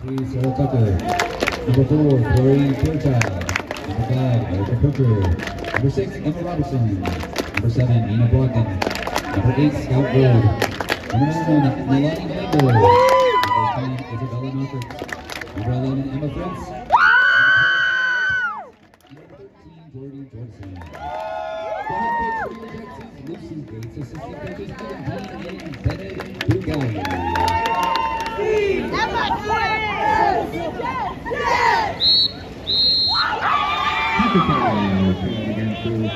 Sarah Tucker. Number four, Corey Fairchild. Number five, Erica Perker. Number six, Emma Robertson. Number seven, Nina Brogdon. Number eight, Scout Gold. Number nine, Melanie Mandel. Number ten, Isabella Knockert. Number eleven, Emma Prince. Three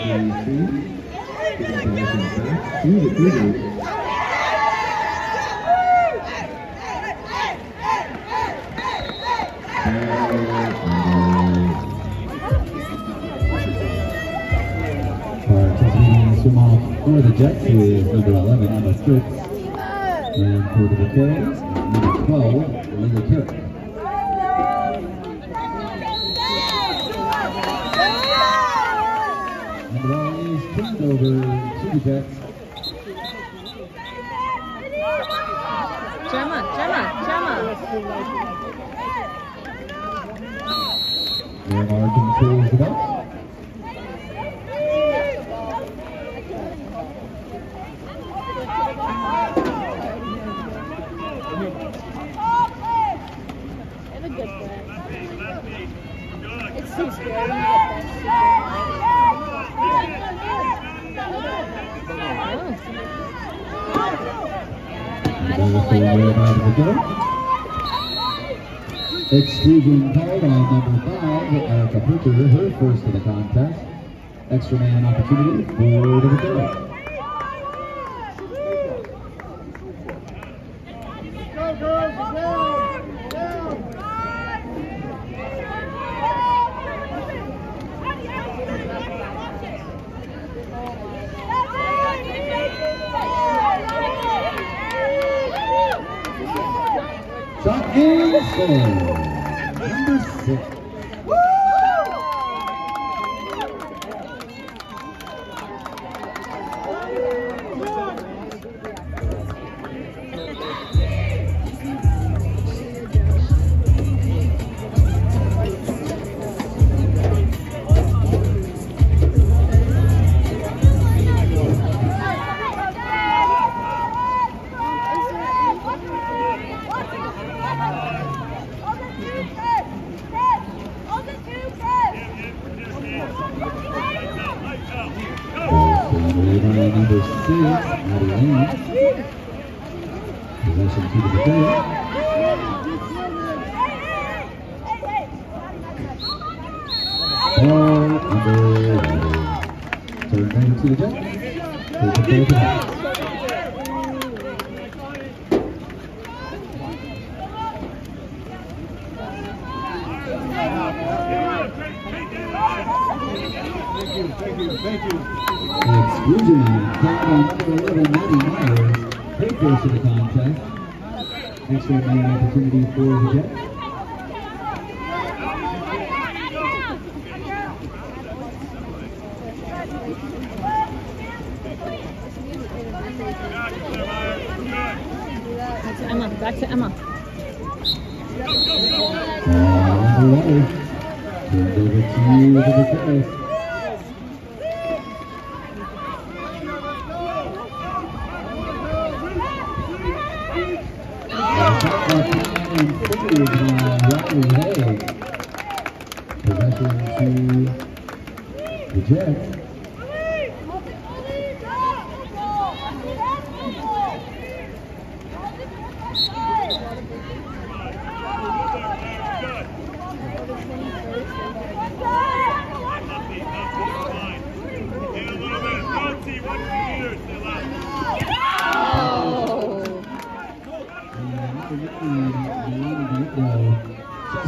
Tasmanian swim off for the Jets is number 11, Emma Fritz. And for the Vaqueros, number 12, Lily Carrick. And the ball is turned over to the Jets. Gemma, Gemma, Gemma. Controls the ball. In a good way. It's too scary when you get Ball is the Vaqueros. Exclusion called on number five, uh, Erica Perker, her first of the contest. Extra man opportunity for the Vaqueros. Number six, Lane. Possession to the Vaqueros. Ball under. Turn over to the Jets. Take it back. On number 11, Maddie Myers. Her first of the contest. Extra man opportunity for the Jets.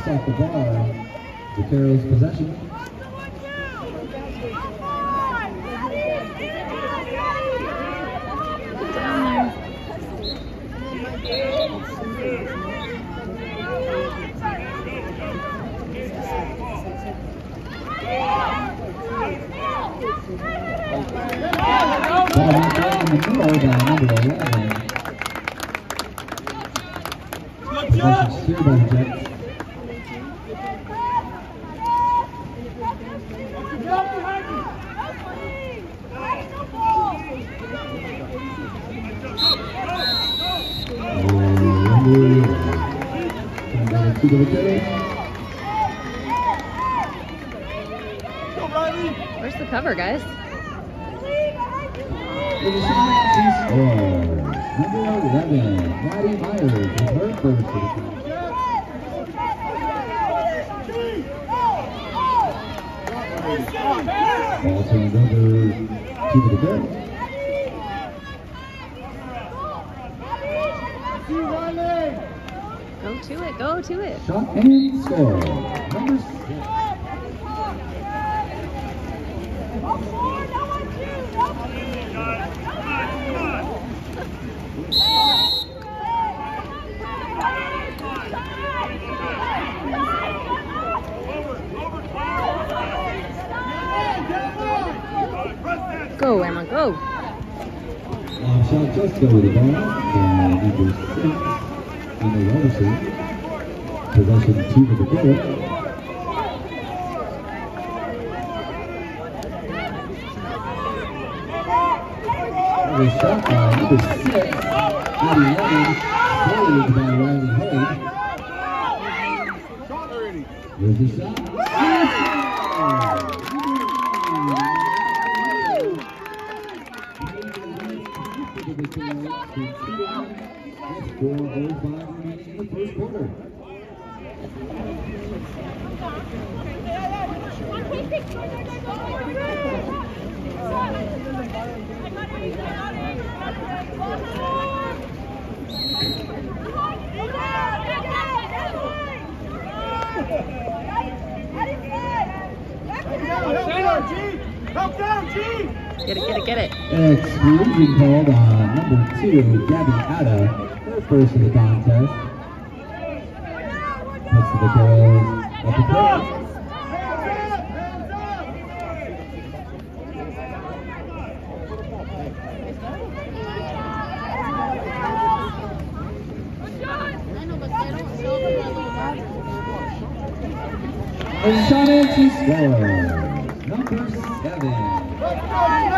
Off the bar, Vaqueros possession. Ball turns over to the girls. Go to it, go to it. Shot and score. Number six. Go, Emma, go. Uh, Long shot just over the bar by number six, Emma Robertson. Possession two to the girl. Another shot by number six, Addie Lemon, saved by Riley Hay. There's the shot. Get it, get it, get it. Exclusion called on number two, Gabby Ada, her first of the contest. Puts the girls at the. And. Number seven.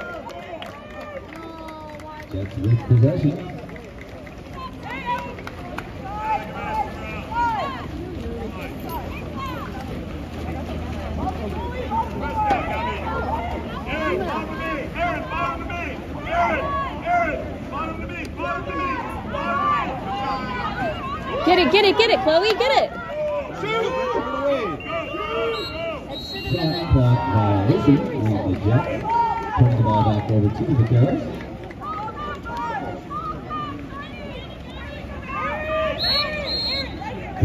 With possession. Get it, get it, get it, Chloe, get it.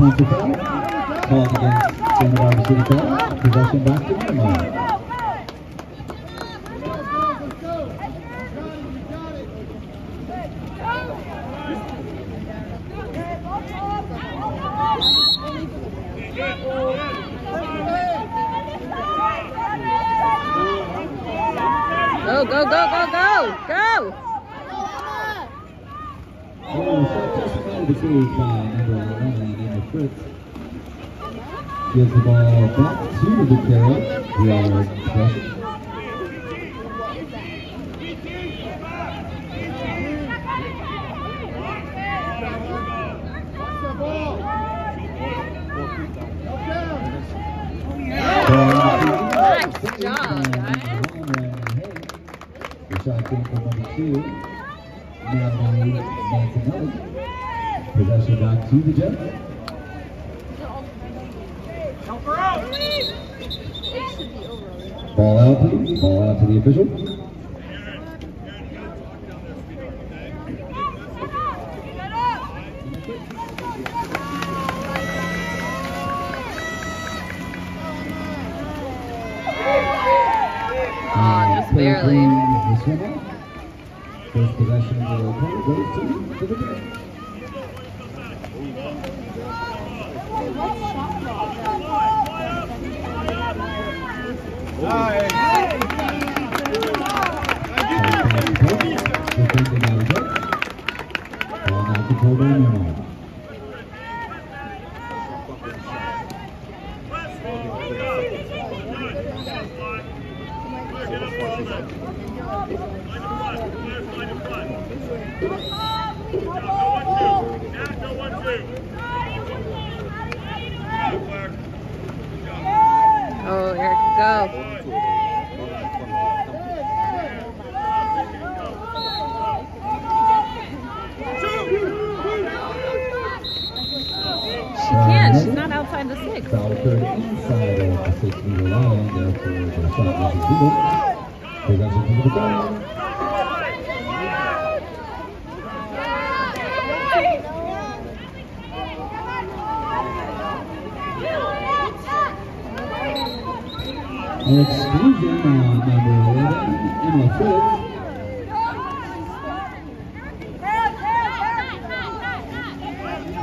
Counter foul. Called against Santa Barbara City College. Possession back to Miramar. Go, go, go, go, go, go. Oh, shot just out of the cage by number 11, Emma Fritz. Gives the ball back to the Carrots. We are possession. Nice job, guys. The shot came from number two, Natalie Mancinelli. Possession back to the Jets. Ball out, please. Ball out to the official. Swimmer. First possession uh, the goes to the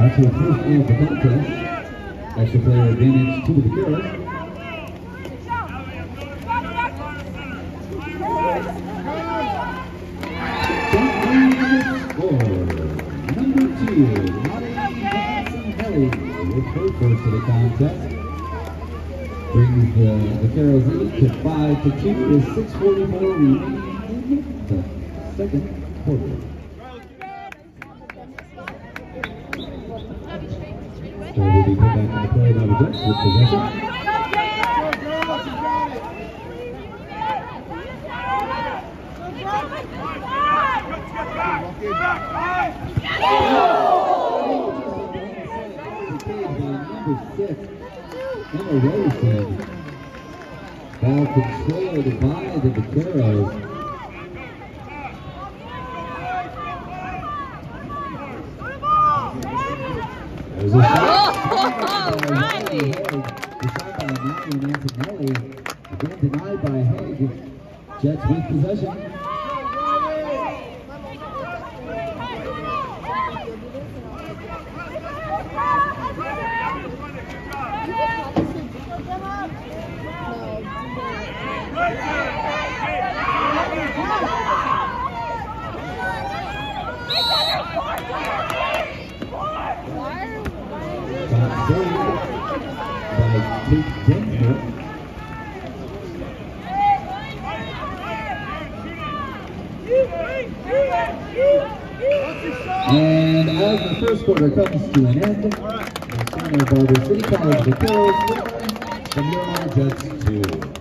That's her first of the contest. Extra player advantage to the Vaqueros. Number two, Johnson-Kelly first of the contest. Brings the Vaqueros lead to five to two with 6:44 remaining in the second Jets possession. Number six, Emma Rosen. Ball controlled by the Vaqueros. There's a shot. Oh, Riley. The shot by Marion Antonelli. Again denied by Haig. Jets with possession. By Kate Densmore. quarter comes to an end. Final, By the City College Vaqueros, the Miramar Jets 2.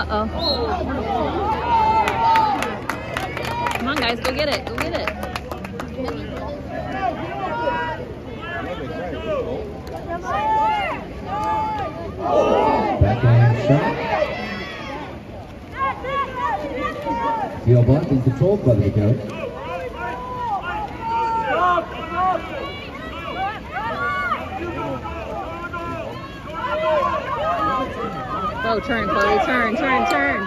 Uh-oh. Come on, guys, go get it. Go get it. Backhand shot. Field blocked and controlled by the Vaqueros. Oh, turn, Chloe, turn, turn, turn.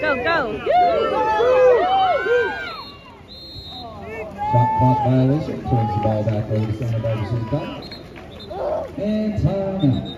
go, go. Shot clock violation, turns the ball back over to Santa Barbara City Cop. And timeout.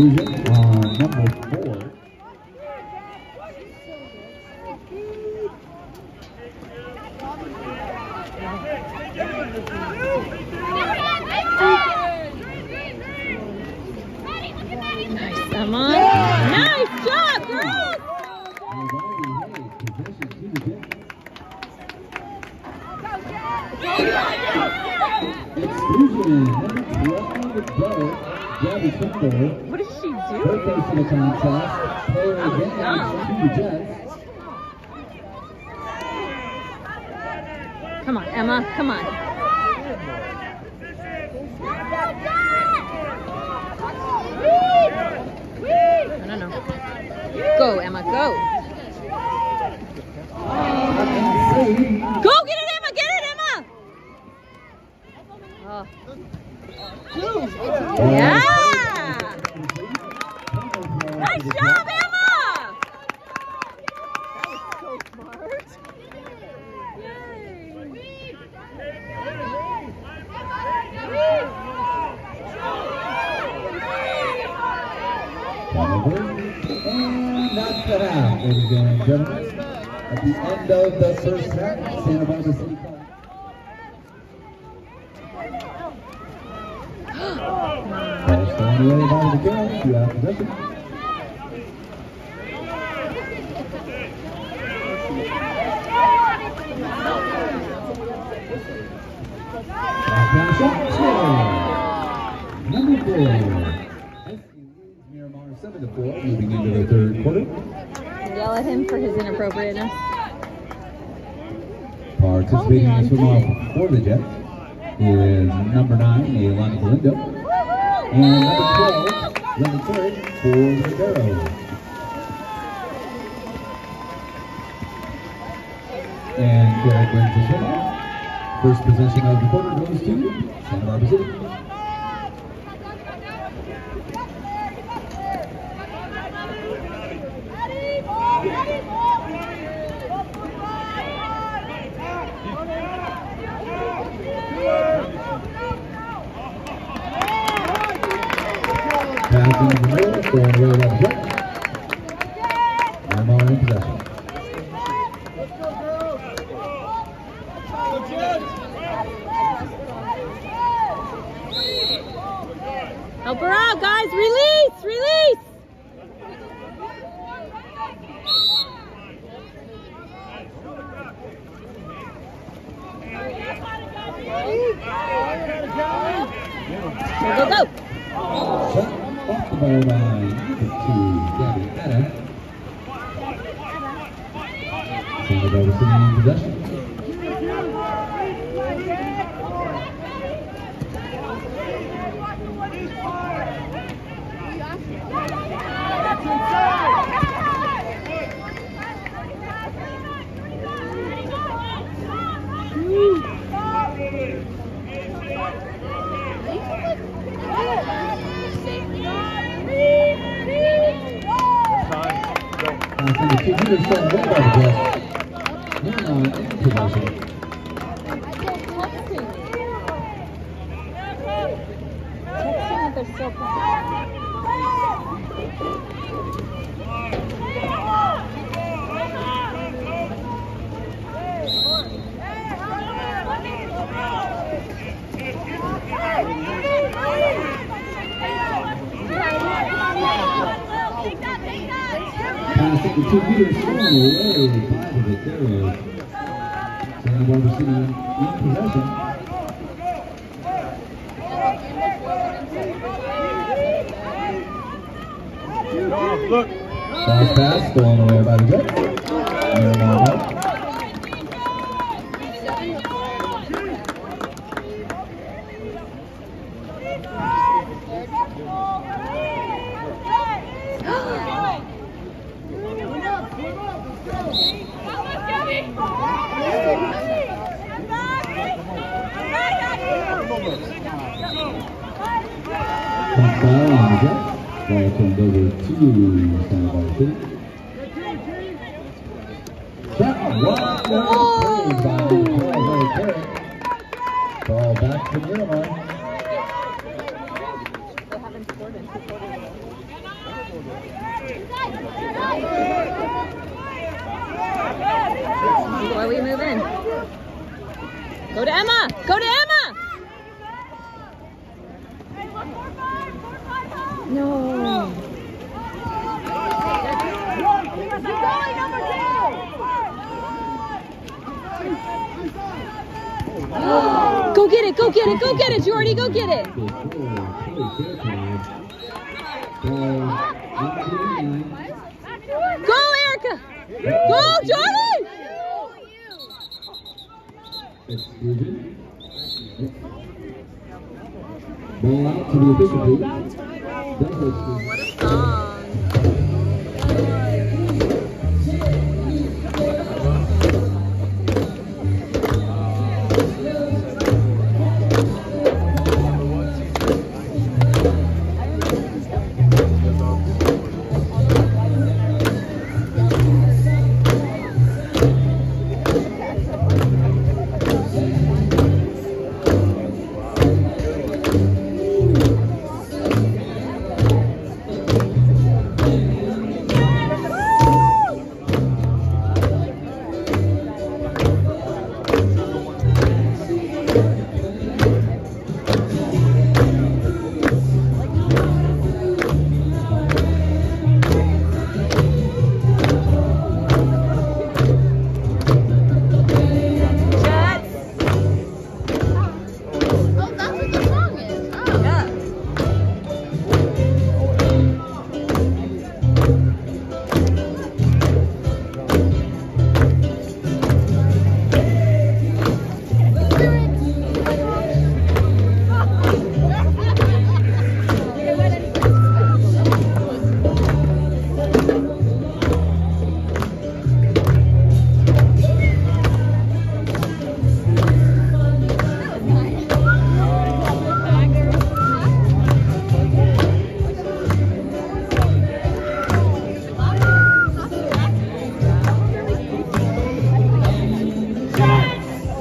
Exclusion on number four. Nice, Emma. Nice job, girls. And Ivy Hayes, possession to the Jets. Exclusion number 12, brother, Gabby Kendall. What did she Her do? face in the contest. Player advantage to the Jets. Come on, Emma. Come on. No, no, no. Go, Emma. Go. Go get it, Emma. Get it, Emma. Oh. Yeah. Nice job, Emma. So smart. Turnover. And that's the half, ladies and gentlemen. At the end of the first half, Santa Barbara City College. Up to number four. SC Miramar 7 to 4, moving into the third quarter. Yell at him for his inappropriateness. Participating in the swim for the Jets is number 9, Alana Galindo. And number 12, Lenny Third for the Barrows. And Garrett wins swim. First possession of the quarter goes to Santa Barbara City. Pass into the middle, going away by the Jets. Miramar in possession. Help her out, guys. Release, release. Go, go, go. Shot off the ball line to Gabby Adams. Santa Barbara in possession. Pass into two meters, sent away by the Jets. Miramar in possession. Pass into two meters, thrown away the Barbara City in possession. Cross pass, stolen away by the Jets. Miramar back. Comes foul on the Jets. Ball turned over to Santa Barbara. Shot open by Charles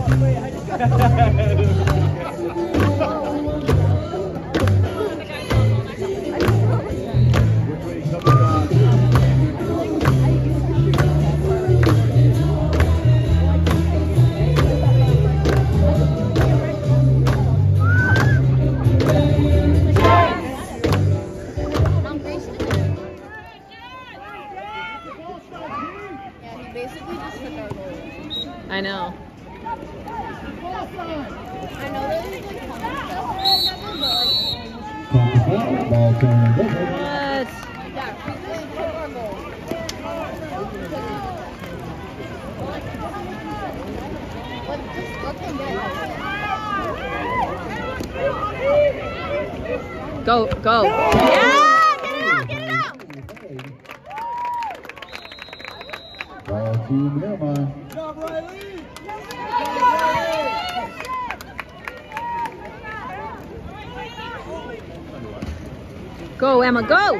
Thank you. Go.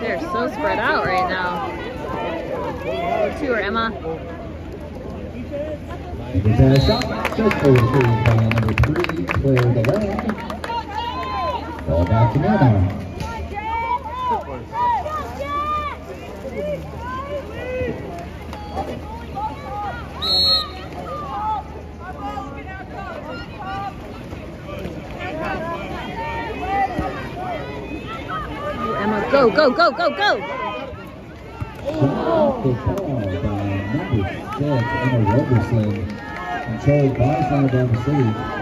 They're so spread out right now. Go to her, Emma. There's shot just over the by number three, Claire Deland. Ball back to Miramar. Go, go, go, go, go, the ball by number six, Emma Roberson. Controlled by Santa Barbara City.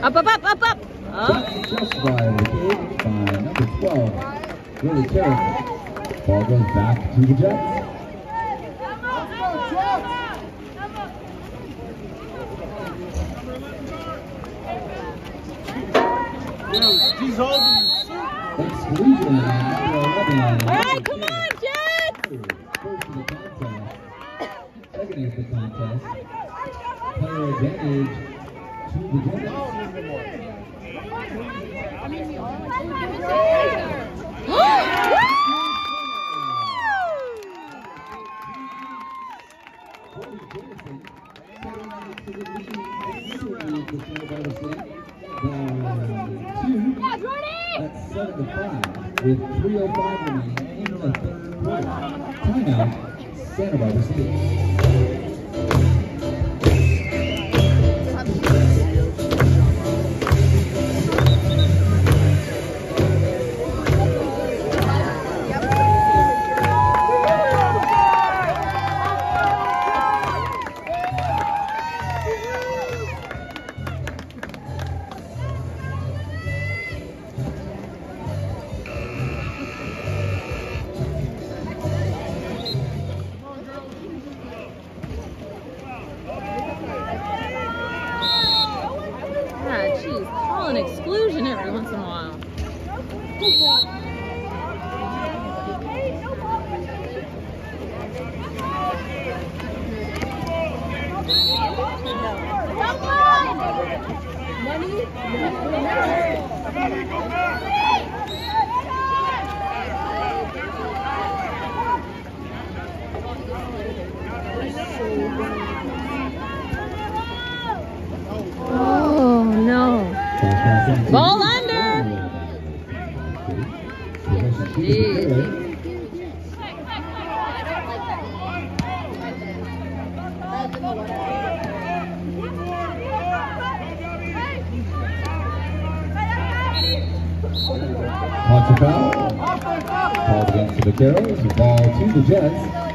Up, up, up, up, up! Just of the by number 12, Willie Carrick. Ball goes back to the Jets. On number 11. All right, come on, Jets! First of the contest. the. Player advantage to the Jets. Oh, Of foul. Called against the Vaqueros. Ball to the Jets.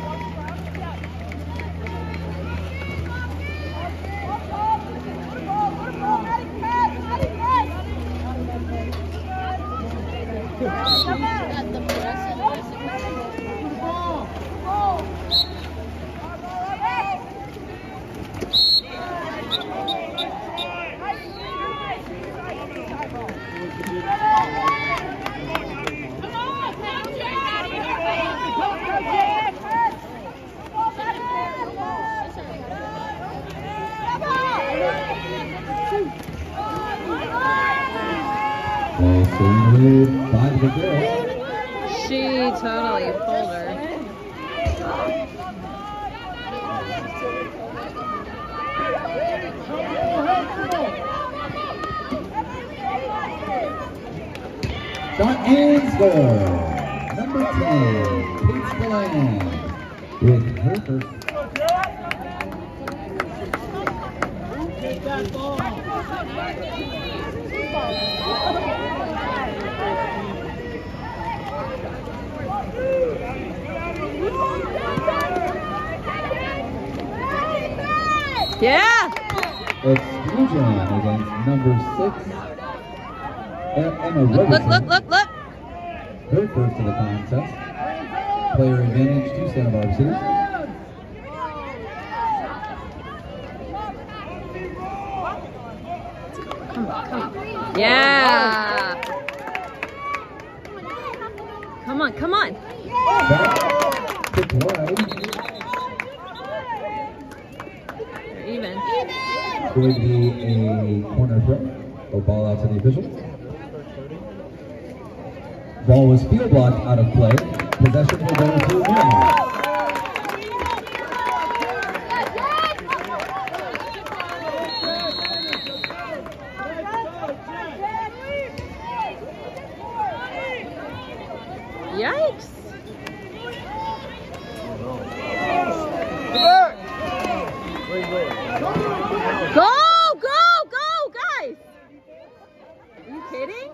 Yeah. exclusion against number six, Look, look, look, look, look. Her first of the contest. Player advantage to Santa Barbara City. Come on, come on. Yeah. Come on, come on. Shot kicked wide. They're even. Going to be a corner Ball to the official. Ball was field blocked out of play. Possession will go to Miramar. Yikes. Go, go, go, guys. Are you kidding?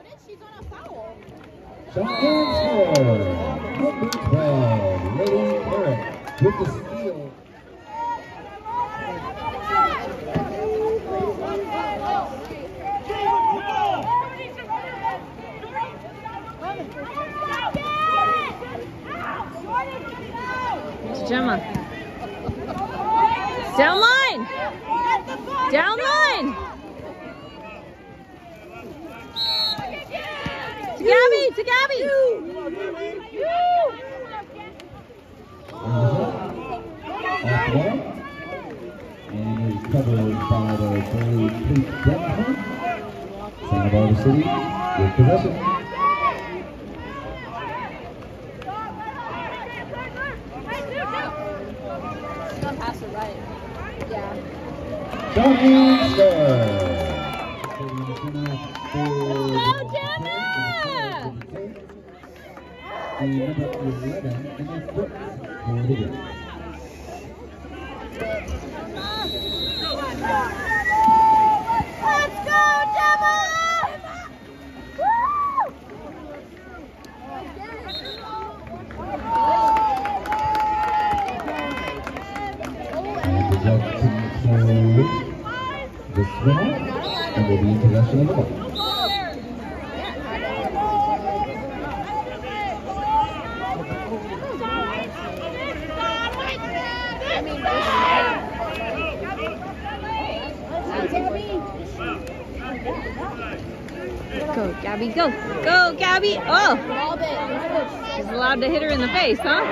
Shot and score. Number 12, Lily Parrott with the steal. It's Gemma. Down line. Down line. To Gabby, to Gabby. And covered by the. Santa Barbara City with possession. Pass it right. Yeah. Go, Gabby, go. Go, Gabby. Oh, she's allowed to hit her in the face, huh?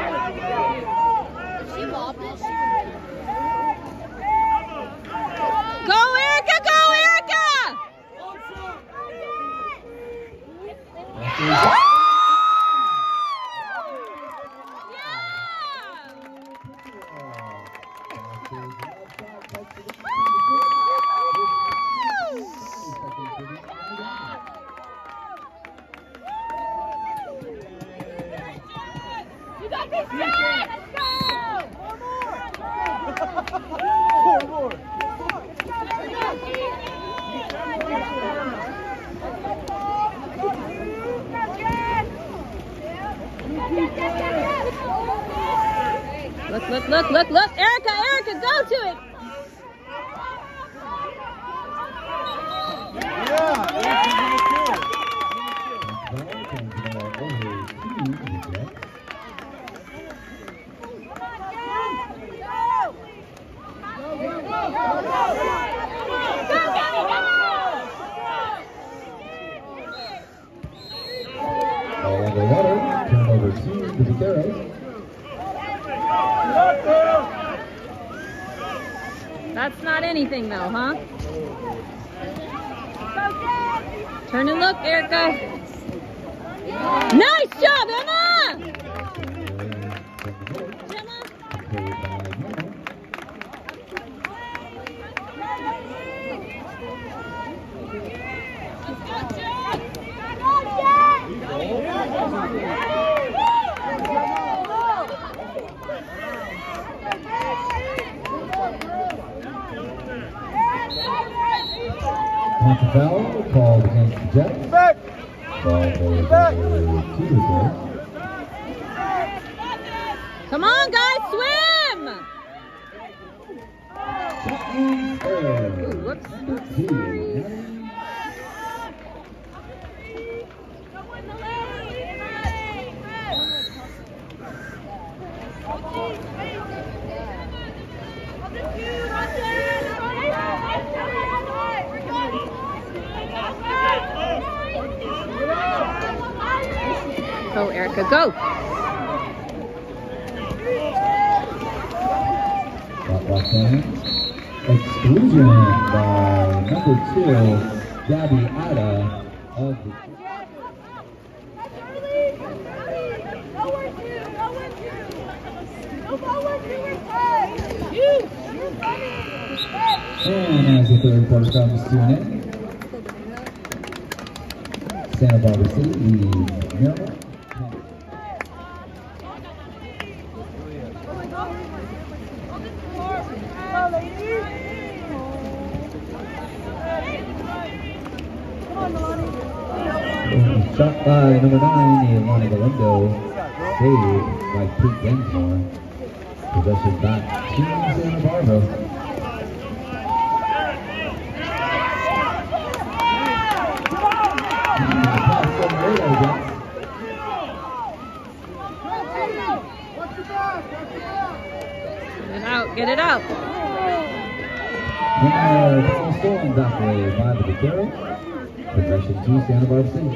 Go, Erica, go, Erica! That's not anything though, huh? Turn and look, Erica. Nice job, Emma! Emma. Punch foul called against the Jets. Ball goes over to the Vaqueros. Come on, guys, swim! Shot and serve. Ooh, whoops. Erica, go. Exclusion by number two, Gabby Ada of the And as the third quarter comes to an end, Santa Barbara City leads Miramar. Shot by number nine, Ilana Galindo. Saved by Pete Densmore. Possession back to Santa Barbara. Pass from Rado Jets. Get it out, get it out. And uh, ball stolen that way by the Vaquero. Possession to Santa Barbara City.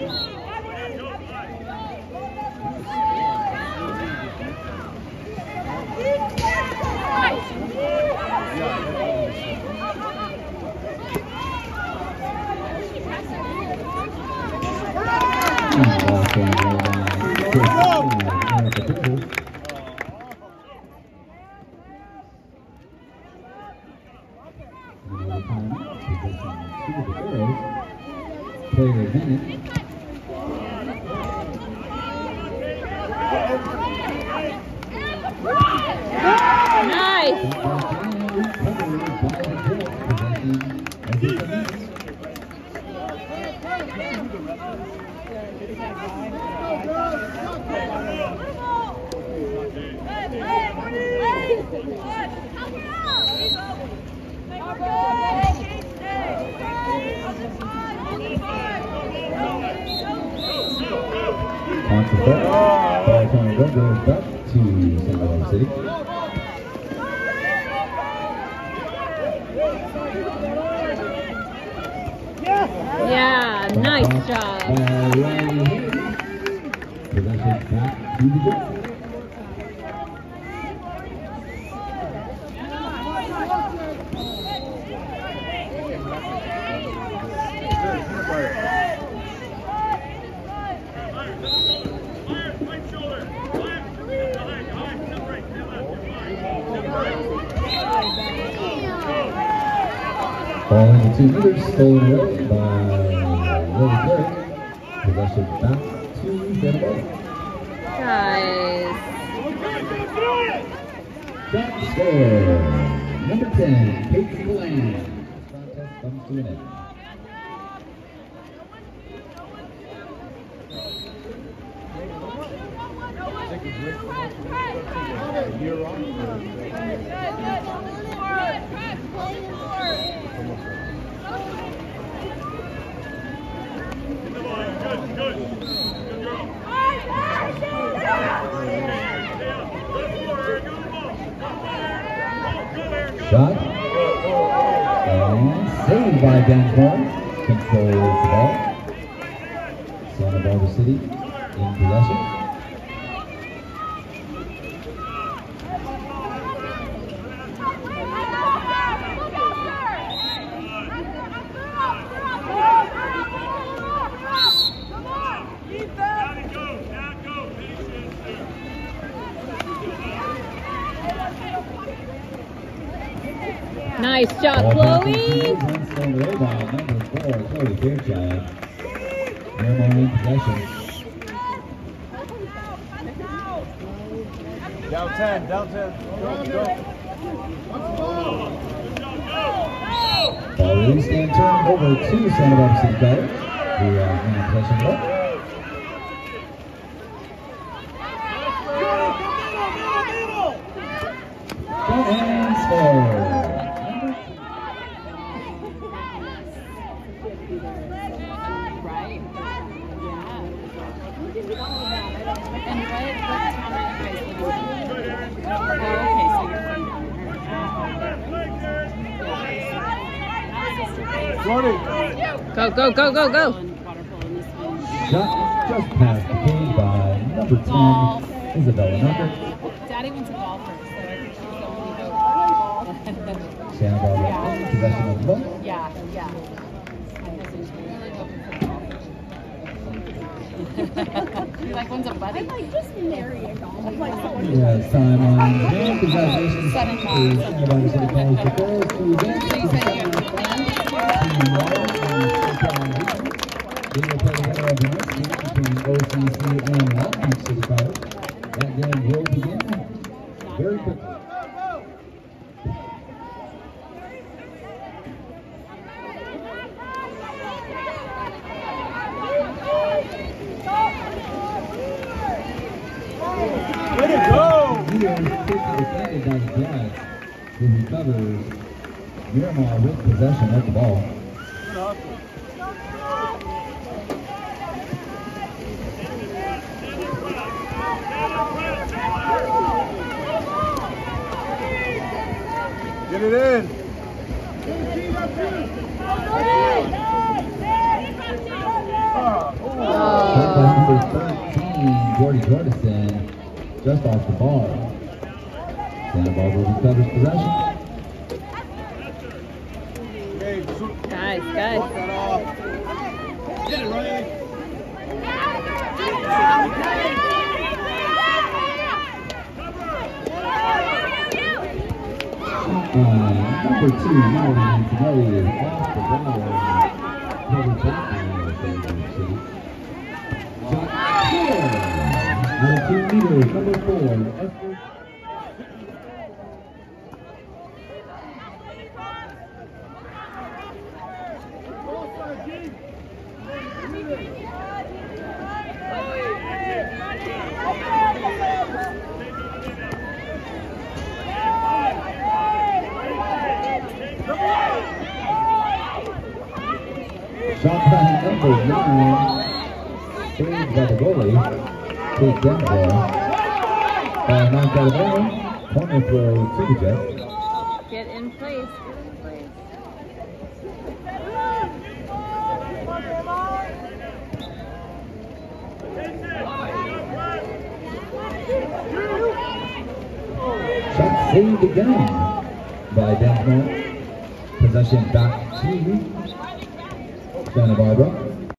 Stolen by Lily back to. Guys. Score. Number 10, Peyton Bland. Contest comes to an end. Shot. And saved by Dan Corn. Controls the ball. Santa Barbara City Chloe. continues, one stolen away by number four, Chloe Fairchild. Miramar in possession. Down 10, down 10. Go, go. Ball released and turned over to Santa Barbara City College. Who are in possession of the uh, ball. Shot and score. Number Right? Yeah. And what, what town are you guys living in? Oh, okay, so you're from down Go, go, go, go, go. Water polo in this one. Shot just past the cage by number 10, Isabella Knocker. Daddy went to golf first, so I think she's the only vote. Santa Barbara in possession of the ball. Yeah, yeah. My husband's really open for golf. You're like, when's a wedding? I'm like, just marry a golf. I'm like, Yes, time on hand. Congratulations Seven to five. Santa Barbara City College for girls who advanced So to you the next between OCC and College. Jordy Jordison just off the bar. Santa Barbara recovers possession. Nice, guys. Get it, Riley. Number two, Melvin Antonelli off the ball. Team leader number four, Shot by number nine, saved by the goalie, Denver. Uh, knocked out corner. Get in place. Get in place. Shot saved again by Denver. Possession back to Santa Barbara.